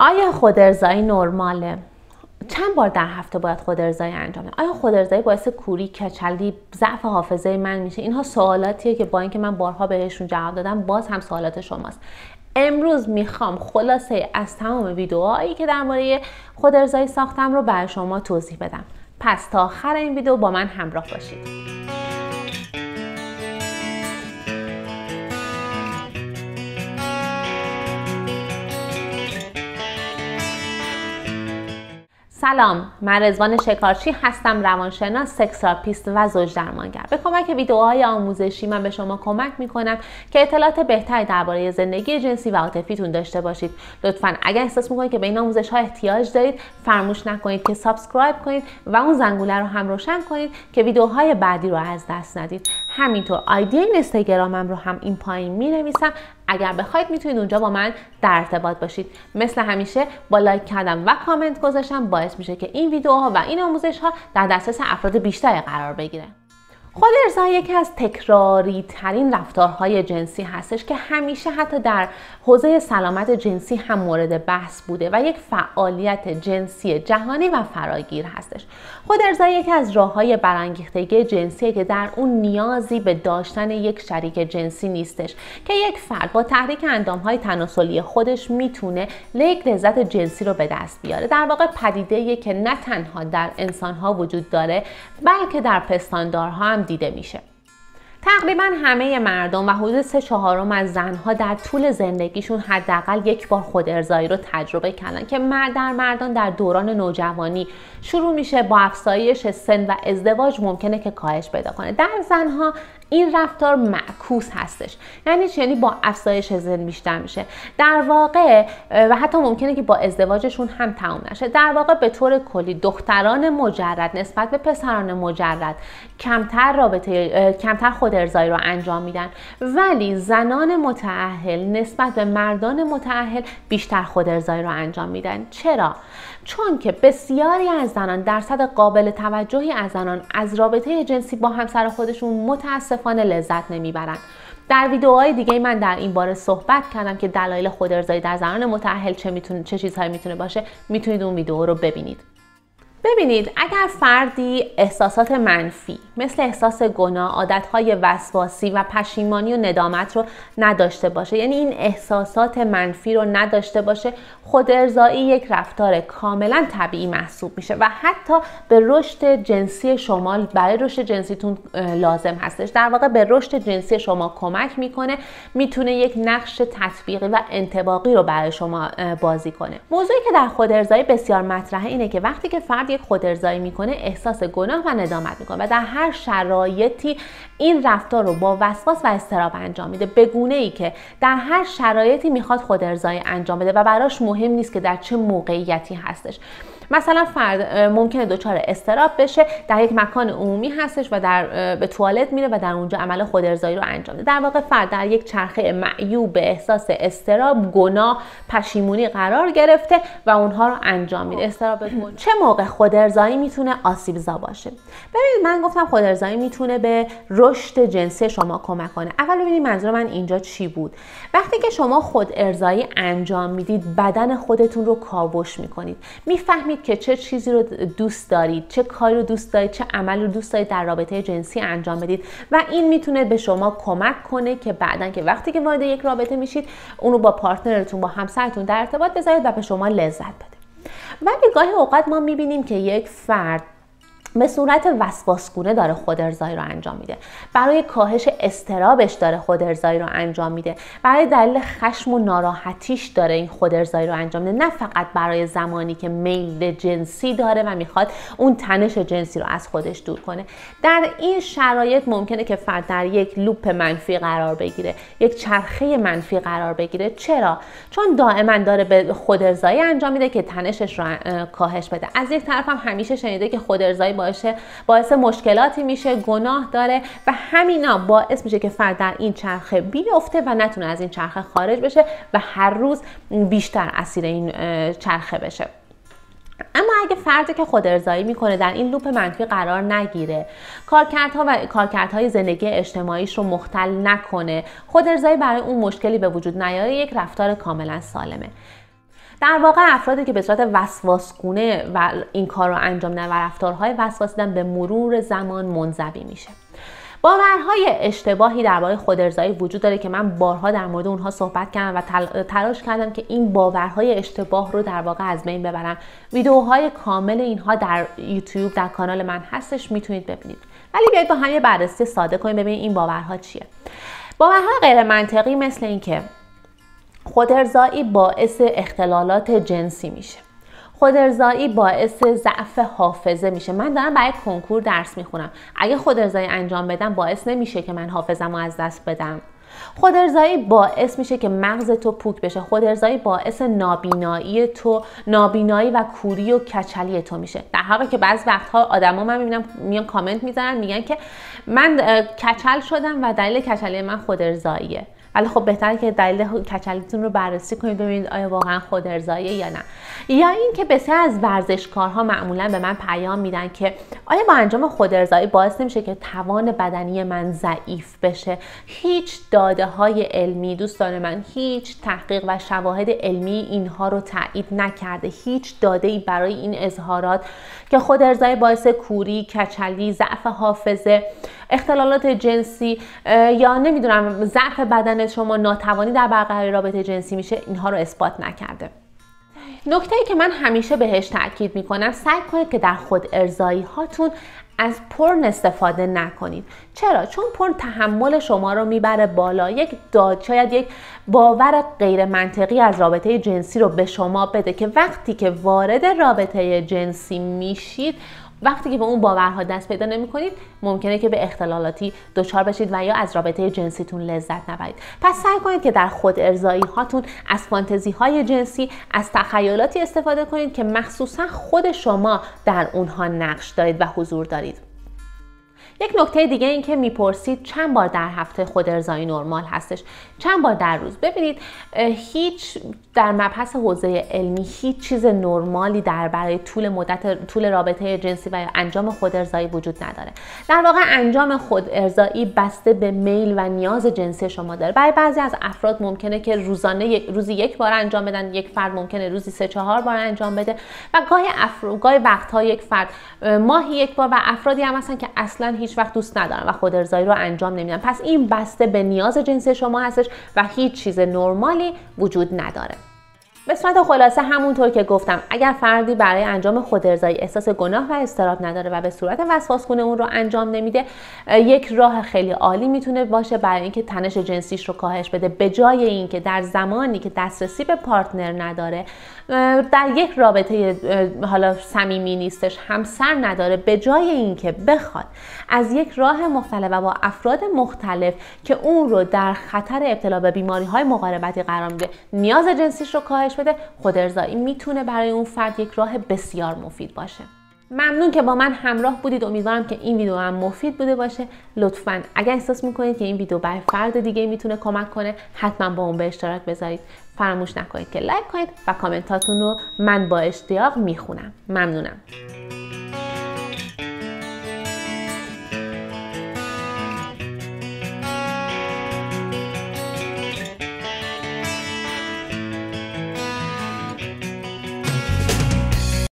آیا خود ارزایی نرماله؟ چند بار در هفته باید خود ارزایی انجام بدم؟ آیا خود ارزایی باعث کوری کچلی ضعف حافظه من میشه؟ اینها سوالاتیه که با اینکه من بارها بهشون جواب دادم باز هم سوالات شماست. امروز می‌خوام خلاصه از تمام ویدیوهایی که درباره خود ارزایی ساختم رو برای شما توضیح بدم. پس تا آخر این ویدیو با من همراه باشید. سلام من رضوان شکارچی هستم روانشناس sex therapist و زوج درمانگر. به کمک ویدیوهای آموزشی من به شما کمک می‌کنم که اطلاعات بهتری درباره زندگی جنسی و عاطفیتون داشته باشید. لطفا اگر احساس می‌کنید که به این آموزش ها احتیاج دارید فراموش نکنید که subscribe کنید و اون زنگوله رو هم روشن کنید که ویدیوهای بعدی رو از دست ندید. همینطور آیدی این اینستاگرامم رو هم این پایین می نویسم اگر بخواید می‌تونید اونجا با من در ارتباط باشید. مثل همیشه با لایک کردن و کامنت گذاشتن باعث میشه که این ویدیوها و این آموزش ها در دسترس افراد بیشتری قرار بگیره. خود ارزا یکی از تکراری ترین رفتارهای جنسی هستش که همیشه حتی در حوزه سلامت جنسی هم مورد بحث بوده و یک فعالیت جنسی جهانی و فراگیر هستش. خود ارزا یکی از راه های برانگیختگی جنسی که در اون نیازی به داشتن یک شریک جنسی نیستش که یک فرد با تحریک اندام های تناسلی خودش می‌تونه یک لذت جنسی رو به دست بیاره. در واقع پدیده که نه تنها در انسان ها وجود داره بلکه در پستاندارها هم دیده میشه. تقریبا همه مردم و حدود سه چهارم از زنها در طول زندگیشون حداقل یک بار خود ارزایی رو تجربه کردن که در مردان در دوران نوجوانی شروع میشه با افزایش سن و ازدواج ممکنه که کاهش پیدا کنه. در زنها این رفتار معکوس هستش. یعنی چی یعنی با افزایش سن بیشتر میشه. در واقع و حتی ممکنه که با ازدواجشون هم تمام نشه. در واقع به طور کلی دختران مجرد نسبت به پسران مجرد کمتر رابطه کمتر خود ارزایی رو انجام میدن. ولی زنان متأهل نسبت به مردان متأهل بیشتر خود ارزایی رو انجام میدن. چرا؟ چون که بسیاری از زنان درصد قابل توجهی از زنان از رابطه جنسی با همسر خودشون متاسفانه لذت نمی‌برند. در ویدیوهای دیگه من در این باره صحبت کردم که دلایل خود ارزایی در زنان متأهل چه می‌تونه چه چیزهایی می‌تونه باشه. می‌تونید اون ویدیو رو ببینید. ببینید اگر فردی احساسات منفی مثل احساس گناه، عادتهای وسواسی و پشیمانی و ندامت رو نداشته باشه یعنی این احساسات منفی رو نداشته باشه خود ارزایی یک رفتار کاملا طبیعی محسوب میشه و حتی به رشد جنسی شما برای رشد جنسیتون لازم هستش. در واقع به رشد جنسی شما کمک می‌کنه می‌تونه یک نقش تطبیقی و انتباقی رو برای شما بازی کنه. موضوعی که در خود ارزایی بسیار مطرحه اینه که وقتی که فرد یک خود ارزایی می‌کنه احساس گناه و ندامت می‌کنه. و در هر شرایطی این رفتار رو با وسواس و استراب انجام میده. به گونه ای که در هر شرایطی می‌خواد خود ارزایی انجام بده و براش مهم نیست که در چه موقعیتی هستش. مثلا فرد ممکنه دچار استراب بشه در یک مکان عمومی هستش و در به توالت میره و در اونجا عمل خود ارزایی رو انجام میده. در واقع فرد در یک چرخه معیوب به احساس استراب گناه پشیمونی قرار گرفته و اونها رو انجام میده. استراب چه موقع خود ارزایی می‌تونه آسیب زا باشه؟ ببینید من گفتم خود ارزایی می‌تونه به رشد جنسی شما کمک کنه. اول ببینید منظور من اینجا چی بود. وقتی که شما خود ارزایی انجام می‌دید بدن خودتون رو کاوش می‌کنید. می‌فهمید که چه چیزی رو دوست دارید چه کاری رو دوست دارید چه عملی رو دوست دارید در رابطه جنسی انجام بدید. و این می‌تونه به شما کمک کنه که بعدا که وقتی که وارد یک رابطه میشید اون رو با پارتنرتون با همسرتون در ارتباط بذارید و به شما لذت بده. ولی گاهی اوقات ما می‌بینیم که یک فرد به صورت وسواسگونه داره خود ارزایی رو انجام میده. برای کاهش استرابش داره خود ارزایی رو انجام میده. برای دلیل خشم و ناراحتیش داره این خود ارزایی رو انجام میده. نه فقط برای زمانی که میل جنسی داره و می‌خواد اون تنش جنسی رو از خودش دور کنه. در این شرایط ممکنه که فرد در یک لوپ منفی قرار بگیره یک چرخه منفی قرار بگیره. چرا؟ چون دائما داره به خود ارزایی انجام میده که تنشش رو کاهش بده. از یک طرف هم همیشه شنیده که خود ارزایی باشه باعث مشکلاتی میشه گناه داره و همینا باعث میشه که فرد در این چرخه بیفته و نتونه از این چرخه خارج بشه و هر روز بیشتر اسیر این چرخه بشه. اما اگه فردی که خود ارزایی می‌کنه در این لوپ منفی قرار نگیره کارکردها و کارکردهای زندگی اجتماعیش رو مختل نکنه خود ارزایی برای اون مشکلی به وجود نیاره یک رفتار کاملا سالمه. در واقع افرادی که به صورت وسواسگونه و این کار رو انجام میدن و رفتارهای وسواسی به مرور زمان منزوی میشه. باورهای اشتباهی درباره خودارضایی وجود داره که من بارها در مورد اونها صحبت کردم و تلاش کردم که این باورهای اشتباه رو در واقع از بین ببرم. ویدیوهای کامل اینها در یوتیوب در کانال من هستش می‌تونید ببینید. ولی بیایید با هم یه بررسی ساده کنیم ببینید این باورها چیه. باورها غیر منطقی مثل اینکه خودارضایی باعث اختلالات جنسی میشه. خودارضایی باعث ضعف حافظه میشه. من دارم برای کنکور درس می‌خونم. اگه خودارضایی انجام بدم باعث نمیشه که من حافظم رو از دست بدم. خودارضایی باعث میشه که مغز تو پوک بشه. خودارضایی باعث نابینایی تو نابینایی و کوری و کچلی تو میشه. در حالی که بعض وقتها آدما من می‌بینم میان کامنت می‌زنن میگن که من کچل شدم و دلیل کچلی من خودارضاییه. ولی خب بهتره که دلیل کچلیتون رو بررسی کنید ببینید آیا واقعا خود ارزاییه یا نه. یا اینکه بسیار از ورزشکارها معمولا به من پیام میدن که آیا با انجام خود باعث نمیشه که توان بدنی من ضعیف بشه؟ هیچ داده های علمی دوستان من هیچ تحقیق و شواهد علمی اینها رو تایید نکرده. هیچ داده ای برای این اظهارات که خود ارزایی باعث کوری کچلی ضعف حافظه اختلالات جنسی یا نمی‌دونم ضعف بدن شما ناتوانی در برقراری رابطه جنسی میشه اینها رو اثبات نکرده. نکته ای که من همیشه بهش تاکید می‌کنم سعی کنید که در خود ارزایی هاتون از پرن استفاده نکنید. چرا؟ چون پرن تحمل شما رو می‌بره بالا. یک داد شاید یک باور غیر منطقی از رابطه جنسی رو به شما بده که وقتی که وارد رابطه جنسی میشید وقتی که به اون باورها دست پیدا نمی کنید ممکنه که به اختلالاتی دچار بشید و یا از رابطه جنسیتون لذت نبرید. پس سعی کنید که در خود ارزایی هاتون از فانتزی های جنسی از تخیلاتی استفاده کنید که مخصوصا خود شما در اونها نقش دارید و حضور دارید. یک نکته دیگه این که می‌پرسید چند بار در هفته خود ارزایی نرمال هستش؟ چند بار در روز؟ ببینید هیچ در مبحث حوزه علمی هیچ چیز نرمالی در برای طول مدت طول رابطه جنسی و انجام خود ارزایی وجود نداره. در واقع انجام خود ارزایی بسته به میل و نیاز جنسی شما داره. برای بعضی از افراد ممکنه که روزانه روزی یک بار انجام بدن یک فرد ممکنه روزی سه چهار بار انجام بده و گاهی افر... گاهی وقتها یک فرد ماهی یک بار و افرادی هم هستن که اصلا هیچ وقت دوست ندارن و خود ارزایی رو انجام نمیدن پس این بسته به نیاز جنسی شما هستش و هیچ چیز نرمالی وجود نداره. به صورت خلاصه همونطور که گفتم اگر فردی برای انجام خود ارزایی احساس گناه و استراب نداره و به صورت وسواس اون رو انجام نمیده یک راه خیلی عالی می‌تونه باشه برای اینکه تنش جنسیش رو کاهش بده. به جای اینکه در زمانی که دسترسی به پارتنر نداره در یک رابطه حالا صمیمی نیستش همسر نداره به جای اینکه بخواد از یک راه مختلف و با افراد مختلف که اون رو در خطر ابتلا به بیماری های مقاربتی قرار میده نیاز جنسیش رو کاهش بده خود ارزایی می‌تونه برای اون فرد یک راه بسیار مفید باشه. ممنون که با من همراه بودید. امیدوارم که این ویدیو هم مفید بوده باشه. لطفا اگر احساس می‌کنید که این ویدیو برای فرد دیگه می‌تونه کمک کنه حتما با اون به اشتراک بذارید. فراموش نکنید که لایک کنید و کامنتاتون رو من با اشتیاق می‌خونم. ممنونم.